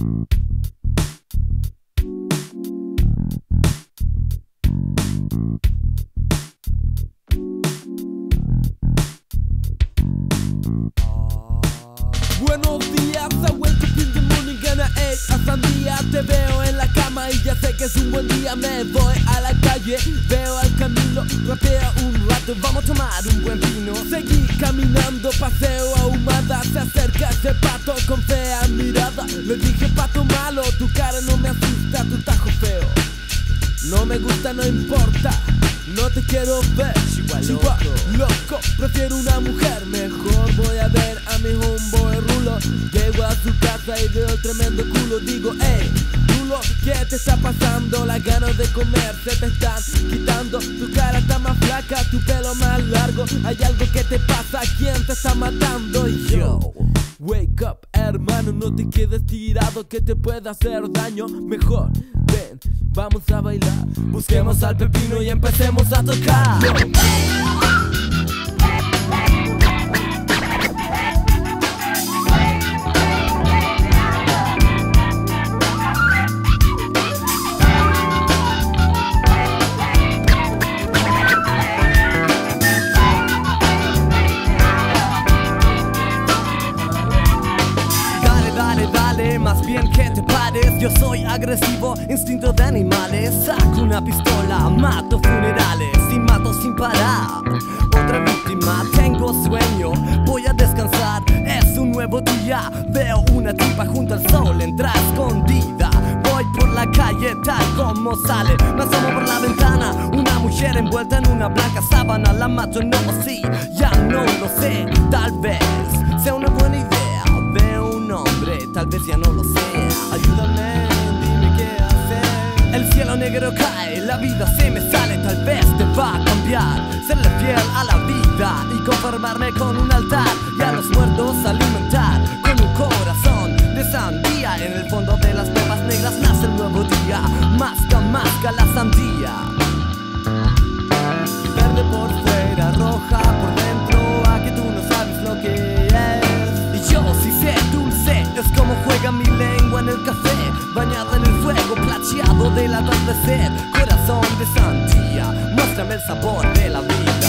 Buenos días, I wake up in the morning and I ate a sandía. Te veo en la cama y ya sé que es un buen día. Me voy a la calle, veo al camino, rapea un vamos a tomar un buen vino Seguí caminando, paseo ahumada Se acerca ese pato con fea mirada Le dije pato malo, tu cara no me asusta, tu tajo feo No me gusta, no importa no te quiero ver, Chihuahua loco. Prefiero una mujer, mejor voy a ver a mi homeboy Rulo. Llego a su casa y veo el tremendo culo. Digo, hey, Rulo, ¿qué te está pasando? Las ganas de comer se te están quitando. Tu cara está más flaca, tu más largo. Hay algo que te pasa, ¿quién te está matando? Yo. Wake up, hermano, no te quedes tirado que te puede hacer daño. Mejor, ven, vamos a bailar. Busquemos al pepino y empecemos a tocar. Que te pares Yo soy agresivo, instinto de animales. Saco una pistola, mato funerales Y mato sin parar. Otra víctima, tengo sueño Voy a descansar, es un nuevo día Veo una tipa junto al sol, entra escondida. Voy por la calle tal como sale. Me asomo por la ventana Una mujer envuelta en una blanca sábana La mato, no, sí, ya no lo sé Tal vez vida se me sale Tal vez te va a cambiar. Serle fiel a la vida Y conformarme con un altar Y a los muertos alimentar. Con un corazón de sandía En el fondo de las pepas negras nace el nuevo día. Masca, masca la sandía. Verde por fuera, roja por dentro A que tú no sabes lo que es. Y yo sí sé dulce Es como juega mi lengua en el café Bañada en el fuego plateado del atardecer som det sant santia Måste hälsa bort hela livet.